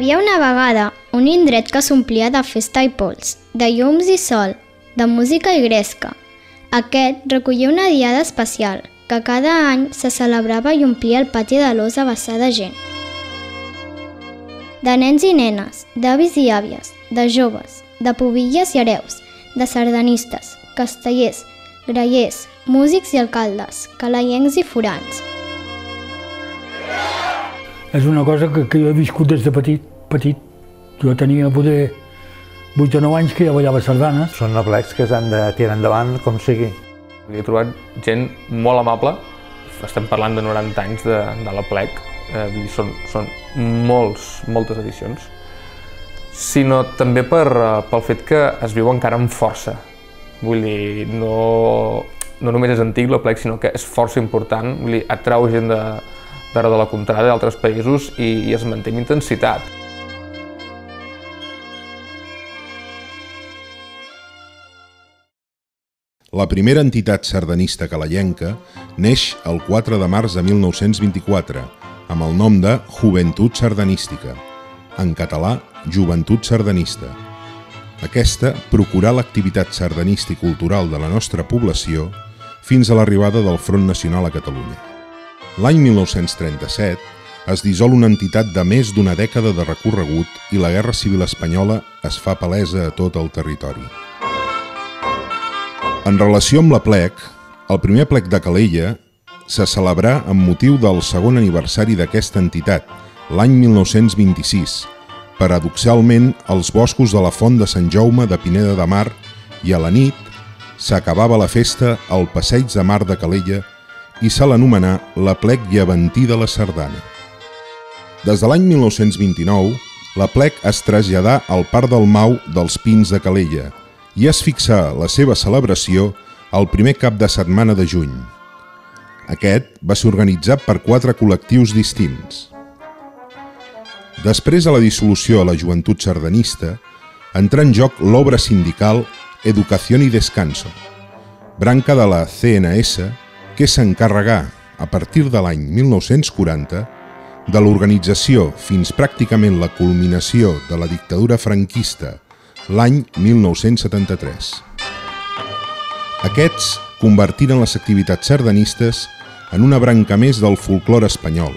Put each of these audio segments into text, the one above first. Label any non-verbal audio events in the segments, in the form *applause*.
havia una vegada un indret que s'omplia de festa i pols, de llums i sol, de música i gresca. Aquest recollia una diada especial, que cada any se celebrava i omplia el pati de l'os a vessar de gent. De nens i nenes, d'avis i àvies, de joves, de pobilles i hereus, de sardanistes, castellers, grallers, músics i alcaldes, calaiencs i forans. És una cosa que, que jo he viscut des de petit, petit. Jo tenia poder 8 o 9 anys que ja ballava sardanes. Són aplecs que s'han de tirar endavant com sigui. He trobat gent molt amable, estem parlant de 90 anys de, de la plec, eh, són, són molts, moltes edicions, sinó també per, pel fet que es viu encara amb força. Vull dir, no, no només és antic la plec, sinó que és força important, vull dir, atrau gent de, d'ara de la contrada d'altres països i, i es manté amb intensitat. La primera entitat sardanista calaienca neix el 4 de març de 1924 amb el nom de Joventut Sardanística, en català Joventut Sardanista. Aquesta procurà l'activitat sardanista i cultural de la nostra població fins a l'arribada del Front Nacional a Catalunya. L'any 1937 es dissol una entitat de més d'una dècada de recorregut i la Guerra Civil Espanyola es fa palesa a tot el territori. En relació amb la plec, el primer plec de Calella se celebrà amb motiu del segon aniversari d'aquesta entitat, l'any 1926, paradoxalment als boscos de la Font de Sant Jaume de Pineda de Mar i a la nit s'acabava la festa al Passeig de Mar de Calella i se l'anomenà la plec llevantí de la Sardana. Des de l'any 1929, la plec es traslladà al Parc del Mau dels Pins de Calella i es fixà la seva celebració el primer cap de setmana de juny. Aquest va ser organitzat per quatre col·lectius distints. Després de la dissolució a la joventut sardanista, entrà en joc l'obra sindical Educació i Descanso, branca de la CNS que s'encarregà, a partir de l'any 1940, de l'organització fins pràcticament la culminació de la dictadura franquista l'any 1973. Aquests convertiren les activitats sardanistes en una branca més del folclore espanyol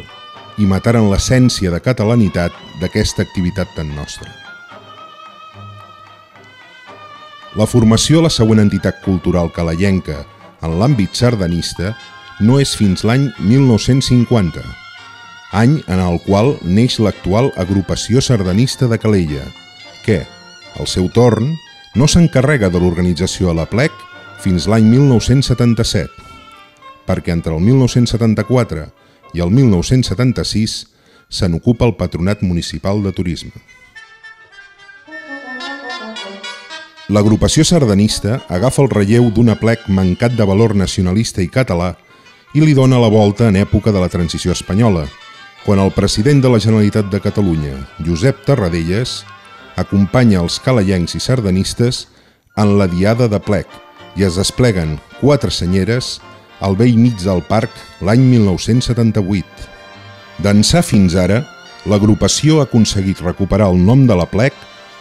i mataren l'essència de catalanitat d'aquesta activitat tan nostra. La formació a la següent entitat cultural calaienca en l'àmbit sardanista no és fins l'any 1950, any en el qual neix l'actual agrupació sardanista de Calella, que, al seu torn, no s'encarrega de l'organització a la plec fins l'any 1977, perquè entre el 1974 i el 1976 se n'ocupa el Patronat Municipal de Turisme. L'agrupació sardanista agafa el relleu d'una plec mancat de valor nacionalista i català i li dona la volta en època de la transició espanyola, quan el president de la Generalitat de Catalunya, Josep Tarradellas, acompanya els calaiencs i sardanistes en la diada de plec i es despleguen quatre senyeres al vell mig del parc l'any 1978. D'ençà fins ara, l'agrupació ha aconseguit recuperar el nom de la plec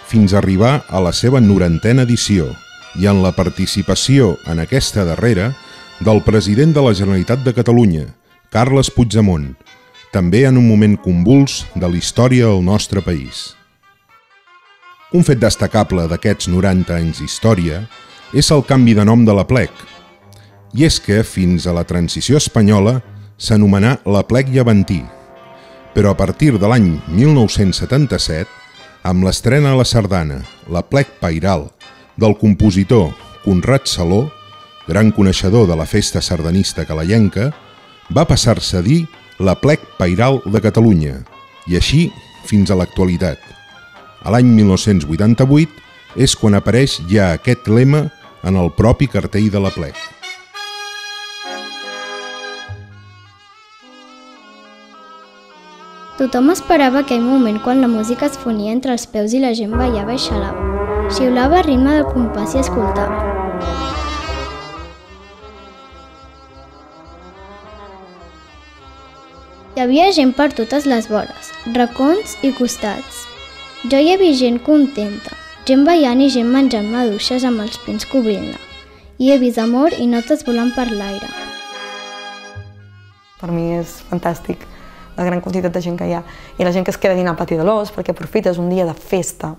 fins a arribar a la seva norantena edició i en la participació en aquesta darrera del president de la Generalitat de Catalunya, Carles Puigdemont, també en un moment convuls de la història del nostre país. Un fet destacable d'aquests 90 anys d'història és el canvi de nom de la plec. I és que, fins a la transició espanyola, s'anomenà la plec llevantí. Però a partir de l'any 1977, amb l'estrena a la sardana, la plec pairal, del compositor Conrad Saló, gran coneixedor de la festa sardanista calaienca, va passar-se a dir la plec pairal de Catalunya, i així fins a l'actualitat. A l'any 1988 és quan apareix ja aquest lema en el propi cartell de la plec. Tothom esperava aquell moment quan la música es fonia entre els peus i la gent ballava i xalava. Xiulava a ritme de compàs i escoltava. Hi havia gent per totes les vores, racons i costats. Jo hi he vist gent contenta, gent ballant i gent menjant maduixes amb els pins cobrint-la. Hi he vist amor i notes volant per l'aire. Per mi és fantàstic la gran quantitat de gent que hi ha. I la gent que es queda a dinar al pati de l'os perquè aprofites un dia de festa.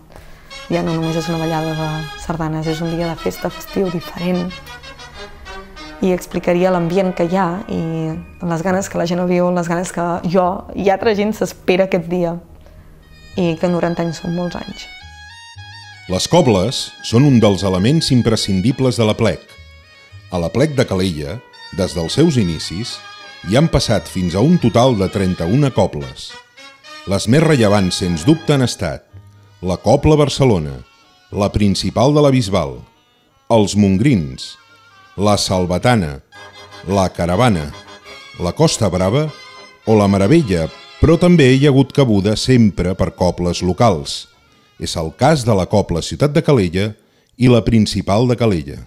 Ja no només és una ballada de sardanes, és un dia de festa festiu diferent. I explicaria l'ambient que hi ha i les ganes que la gent ho viu, les ganes que jo i altra gent s'espera aquest dia. I que 90 anys són molts anys. Les cobles són un dels elements imprescindibles de la plec. A la plec de Calella, des dels seus inicis, hi han passat fins a un total de 31 cobles. Les més rellevants, sens dubte, han estat la Copla Barcelona, la principal de la Bisbal, els Mongrins, la Salvatana, la Caravana, la Costa Brava o la Meravella, però també hi ha hagut cabuda sempre per cobles locals. És el cas de la Copla Ciutat de Calella i la principal de Calella.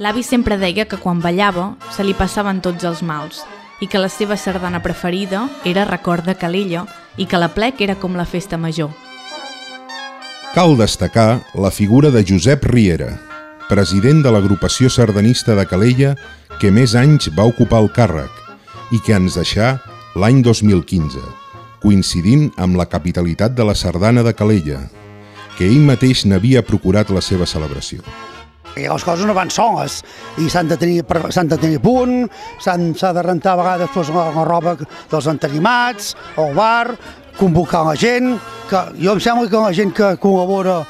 L'avi sempre deia que quan ballava se li passaven tots els mals i que la seva sardana preferida era Record de Calella i que la plec era com la festa major. Cal destacar la figura de Josep Riera, president de l'agrupació sardanista de Calella que més anys va ocupar el càrrec i que ens deixà l'any 2015, coincidint amb la capitalitat de la sardana de Calella, que ell mateix n'havia procurat la seva celebració. I les coses no van soles i s'han de tenir, de tenir punt, s'ha de rentar a vegades doncs, la, la roba dels entenimats, el bar, convocar la gent, que jo em sembla que la gent que col·labora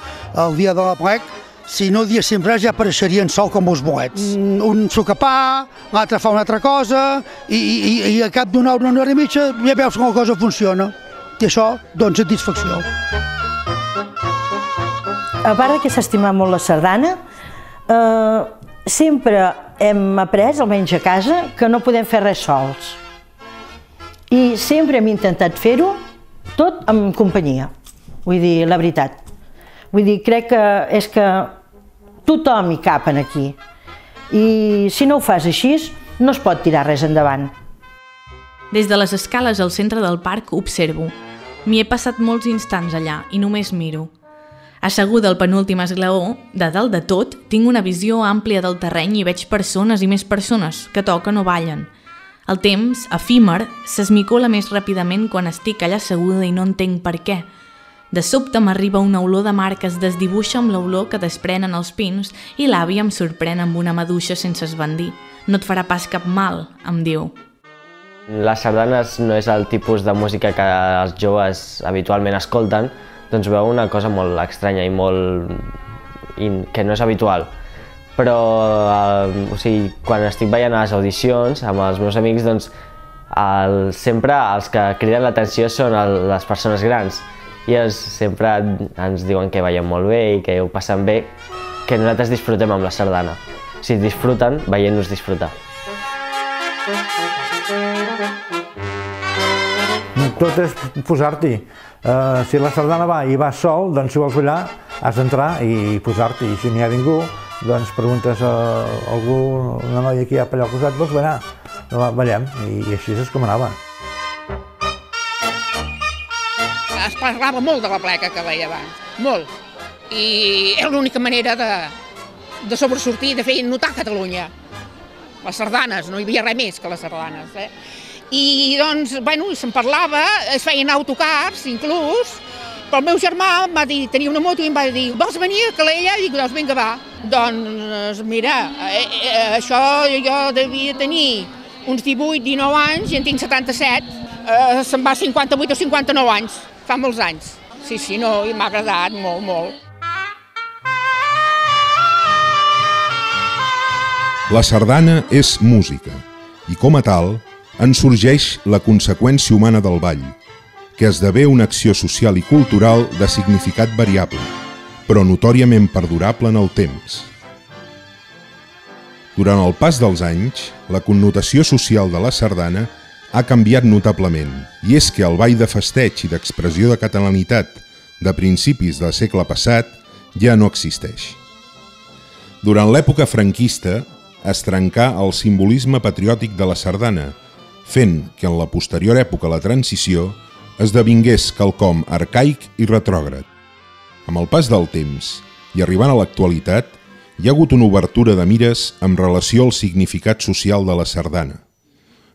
el dia de la plec si no diguéssim res ja apareixerien sol com els bolets. Un sucapà, l'altre fa una altra cosa i, i, i a cap d'una hora, una hora i mitja ja veus que la cosa funciona. I això, doncs, satisfacció. A part de que s'estima molt la sardana, eh, sempre hem après, almenys a casa, que no podem fer res sols. I sempre hem intentat fer-ho tot amb companyia. Vull dir, la veritat. Vull dir, crec que és que tothom hi cap en aquí. I si no ho fas així, no es pot tirar res endavant. Des de les escales al centre del parc observo. M'hi he passat molts instants allà i només miro. Asseguda al penúltim esglaó, de dalt de tot, tinc una visió àmplia del terreny i veig persones i més persones que toquen o ballen. El temps, efímer, s'esmicola més ràpidament quan estic allà asseguda i no entenc per què. De sobte m'arriba una olor de mar que es desdibuixa amb l'olor que desprenen els pins i l'àvia em sorprèn amb una maduixa sense esbandir. No et farà pas cap mal, em diu. Les sardanes no és el tipus de música que els joves habitualment escolten, doncs veu una cosa molt estranya i molt... Que no és habitual. Però, eh, o sigui, quan estic veient a les audicions amb els meus amics, doncs el, sempre els que criden l'atenció són el, les persones grans i els sempre ens diuen que veiem molt bé i que ho passen bé, que nosaltres disfrutem amb la sardana. Sigui, disfruten veient-nos disfrutar. Tot és posar-t'hi. Uh, si la sardana va i vas sol, doncs si vols ballar has d'entrar i posar-t'hi. I si n'hi ha ningú, doncs preguntes a algú, una noia que hi ha per allà al costat, vols ballar? Ballem, i així és com anava. Parlava molt de la pleca que veia abans, molt. I era l'única manera de, de sobresortir, de fer notar Catalunya. Les sardanes, no hi havia res més que les sardanes. Eh? I doncs, bueno, se'n parlava, es feien autocars, inclús, però el meu germà va dir, tenia una moto i em va dir, vols venir a Calella? I dic, doncs vinga, va. Doncs, mira, eh, eh, això jo devia tenir uns 18, 19 anys i en tinc 77. Eh, se'n va 58 o 59 anys, fa molts anys. Sí, sí, no, i m'ha agradat molt, molt. La sardana és música i, com a tal, en sorgeix la conseqüència humana del ball, que esdevé una acció social i cultural de significat variable, però notòriament perdurable en el temps. Durant el pas dels anys, la connotació social de la sardana ha canviat notablement, i és que el ball de festeig i d'expressió de catalanitat de principis del segle passat ja no existeix. Durant l'època franquista es trencà el simbolisme patriòtic de la sardana fent que en la posterior època la transició esdevingués quelcom arcaic i retrògrad. Amb el pas del temps i arribant a l'actualitat, hi ha hagut una obertura de mires amb relació al significat social de la sardana.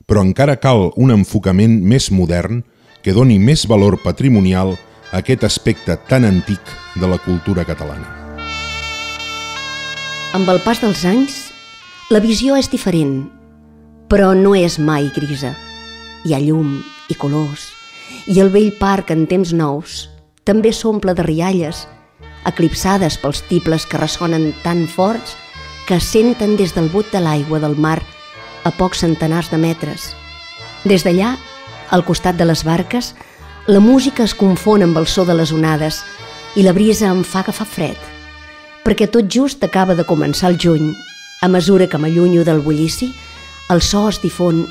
Però encara cal un enfocament més modern que doni més valor patrimonial a aquest aspecte tan antic de la cultura catalana. Amb el pas dels anys, la visió és diferent, però no és mai grisa. Hi ha llum i colors, i el vell parc en temps nous també s'omple de rialles, eclipsades pels tibles que ressonen tan forts que senten des del but de l'aigua del mar a pocs centenars de metres. Des d'allà, al costat de les barques, la música es confon amb el so de les onades i la brisa em fa agafar fred, perquè tot just acaba de començar el juny. A mesura que m'allunyo del bullici, el so es difon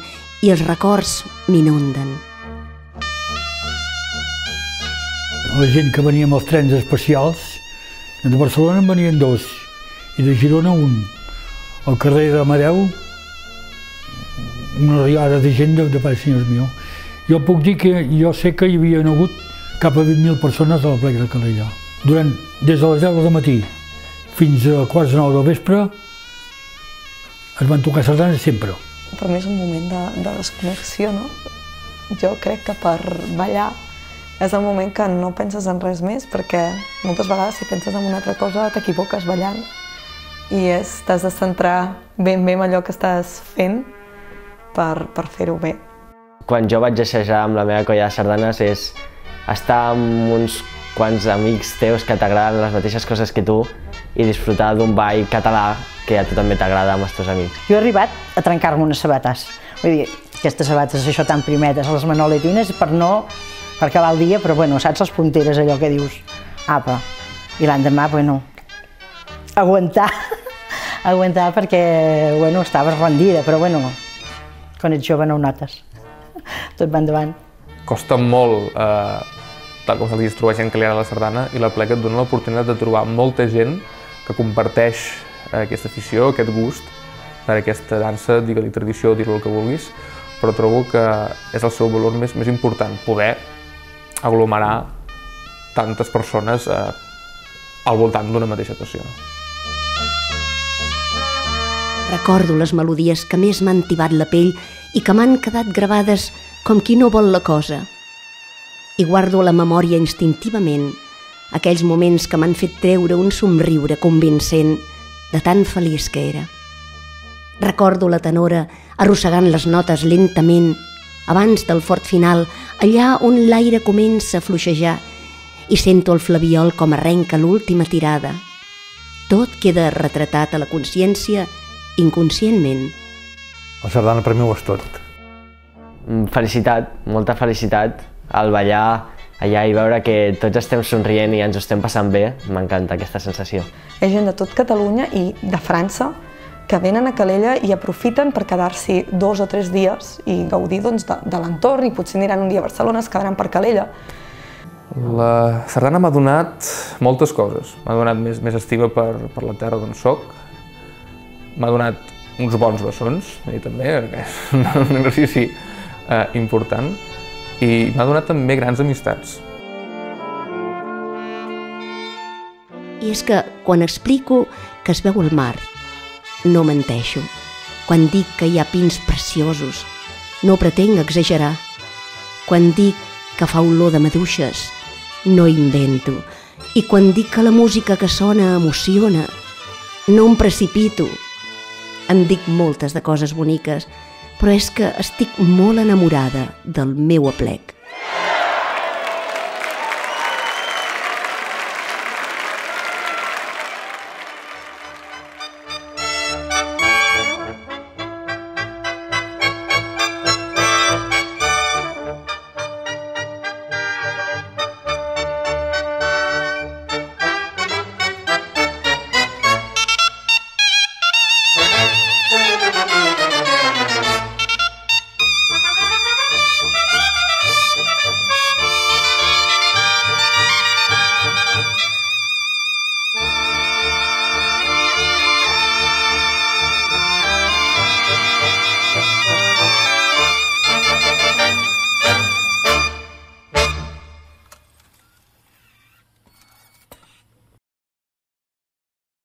i els records m'inunden. La gent que venia amb els trens especials, de Barcelona en venien dos, i de Girona un. Al carrer de Madeu, una riada de gent de, de Pare Senyors meu. Jo puc dir que jo sé que hi havia hagut cap a 20.000 persones a la plec de Calella. Durant, des de les 10 del matí fins a quarts de 9 del vespre, es van tocar sardanes sempre. Per mi és un moment de, de desconnexió, no? Jo crec que per ballar és el moment que no penses en res més, perquè moltes vegades si penses en una altra cosa t'equivoques ballant i t'has de centrar ben bé en allò que estàs fent per, per fer-ho bé. Quan jo vaig assajar amb la meva colla de sardanes és estar amb uns quants amics teus que t'agraden les mateixes coses que tu i disfrutar d'un ball català que a tu també t'agrada amb els teus amics. Jo he arribat a trencar-me unes sabates. Vull dir, aquestes sabates això tan primetes, les manoletines, per no per acabar el dia, però bueno, saps les punteres, allò que dius, apa. I l'endemà, bueno, aguantar, *laughs* aguantar perquè, bueno, estaves rendida, però bueno, quan ets jove no ho notes. *laughs* Tot va endavant. Costa molt, eh, tal com s'ha dit, trobar gent que li agrada la sardana i la pleca et dona l'oportunitat de trobar molta gent que comparteix eh, aquesta afició, aquest gust per aquesta dansa, digue-li tradició, dir-lo el que vulguis, però trobo que és el seu valor més, més important, poder aglomerar tantes persones eh, al voltant d'una mateixa passió. Recordo les melodies que més m'han tibat la pell i que m'han quedat gravades com qui no vol la cosa. I guardo la memòria instintivament aquells moments que m'han fet treure un somriure convincent de tan feliç que era. Recordo la tenora arrossegant les notes lentament abans del fort final, allà on l'aire comença a fluixejar i sento el flaviol com arrenca l'última tirada. Tot queda retratat a la consciència inconscientment. La sardana per mi ho és tot. Mm, felicitat, molta felicitat al ballar allà i veure que tots estem somrient i ens ho estem passant bé, m'encanta aquesta sensació. És gent de tot Catalunya i de França que venen a Calella i aprofiten per quedar-s'hi dos o tres dies i gaudir doncs, de, de l'entorn i potser aniran un dia a Barcelona, es quedaran per Calella. La sardana m'ha donat moltes coses. M'ha donat més, més estima per, per la terra d'on soc, m'ha donat uns bons bessons, i també, és *laughs* un exercici eh, important, i m'ha donat també grans amistats. I és que quan explico que es veu el mar, no menteixo. Quan dic que hi ha pins preciosos, no pretenc exagerar. Quan dic que fa olor de maduixes, no invento. I quan dic que la música que sona emociona, no em precipito. Em dic moltes de coses boniques, però és que estic molt enamorada del meu aplec.